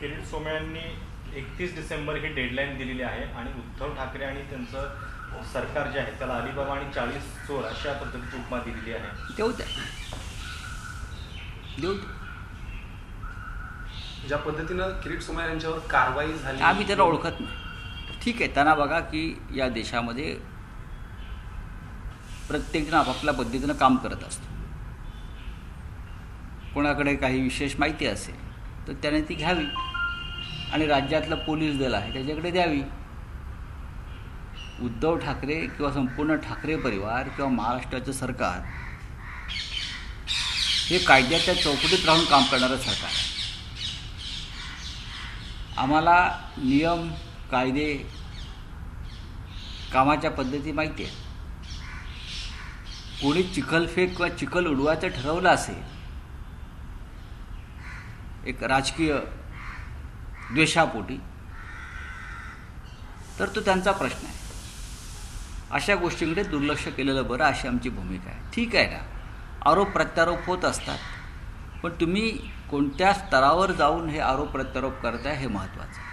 किरीट सोमय्या यांनी एकतीस डिसेंबर ही डेडलाईन दिलेली आहे आणि उद्धव ठाकरे आणि त्यांचं सरकार जे आहे त्याला अलिबाबा आणि चाळीस चोर अशा पद्धतीची उपमा दिलेली आहे. देऊ देऊ. ज्या पद्धतीनं किरीट सोमय्या यांच्यावर कारवाई झाली. आम्ही त्याला ओळखत नाही. ठीक आहे त्यांना बघा की या देशामध्ये प्रत्येकजण आपापल्या पद्धतीनं काम करत असतो. कोणाकडे काही विशेष माहिती असेल तर त्याने ती घ्यावी. आणि राज्यातलं पोलीस दल आहे त्याच्याकडे द्यावी. उद्धव ठाकरे किंवा संपूर्ण ठाकरे परिवार किंवा महाराष्ट्राचं सरकार हे कायद्याच्या चौकटीत राहून काम करणारं सरकार आहे. आम्हाला नियम कायदे कामाच्या पद्धती माहिती आहे कोणी चिखलफेक किंवा चिखल उडवायचं ठरवलं असेल एक राजकीय द्वेषापोटी. तर तो त्यांचा प्रश्न आहे. अशा गोष्टींकडे दुर्लक्ष केलेलं बरं अशी आमची भूमिका आहे. ठीक आहे ना? आरोप प्रत्यारोप होत असतात. पण तुम्ही कोणत्या स्तरावर जाऊन हे आरोप प्रत्यारोप करताय हे महत्त्वाचं आहे.